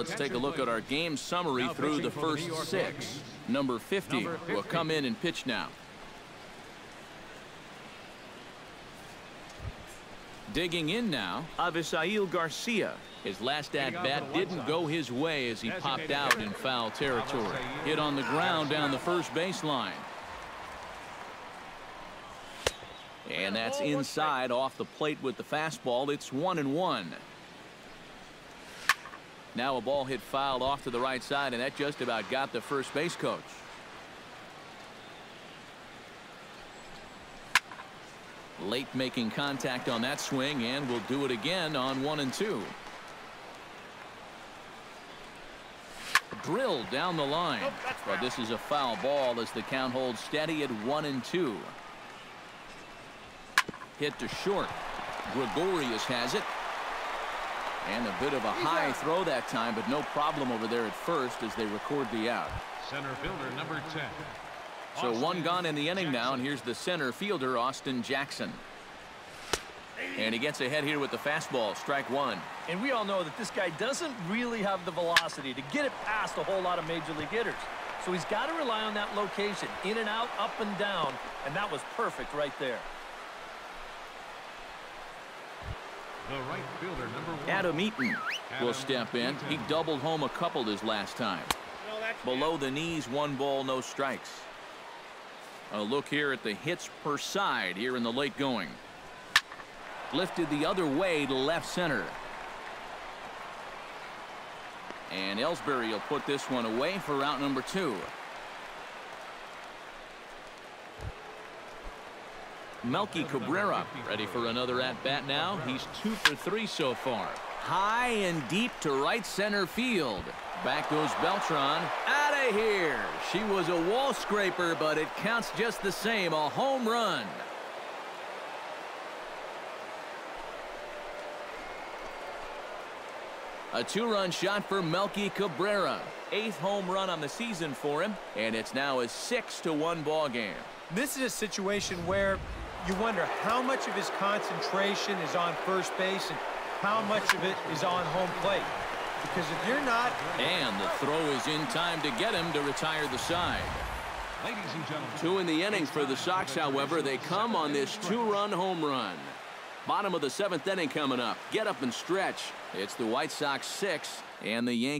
let's take a look at our game summary through the first six. Number 50 will come in and pitch now. Digging in now, Avisail Garcia. His last at-bat didn't go his way as he popped out in foul territory. Hit on the ground down the first baseline. And that's inside off the plate with the fastball. It's one and one. Now a ball hit fouled off to the right side, and that just about got the first base coach. Late making contact on that swing, and will do it again on one and two. Drilled down the line. But this is a foul ball as the count holds steady at one and two. Hit to short. Gregorius has it. And a bit of a high throw that time, but no problem over there at first as they record the out. Center fielder number 10. So one gone in the inning now, and here's the center fielder, Austin Jackson. And he gets ahead here with the fastball, strike one. And we all know that this guy doesn't really have the velocity to get it past a whole lot of major league hitters. So he's got to rely on that location, in and out, up and down, and that was perfect right there. The right fielder number one. Adam Eaton will step in. He doubled home a couple this last time. Below the knees, one ball, no strikes. A look here at the hits per side here in the late going. Lifted the other way to left center. And Ellsbury will put this one away for route number two. Melky Cabrera ready for another at-bat now. He's two for three so far. High and deep to right center field. Back goes Beltran. Out of here. She was a wall scraper, but it counts just the same. A home run. A two-run shot for Melky Cabrera. Eighth home run on the season for him, and it's now a six-to-one ball game. This is a situation where you wonder how much of his concentration is on first base and how much of it is on home plate. Because if you're not... And the throw is in time to get him to retire the side. Ladies and gentlemen. Two in the inning for the Sox, however. They come on this two-run home run. Bottom of the seventh inning coming up. Get up and stretch. It's the White Sox six and the Yankees.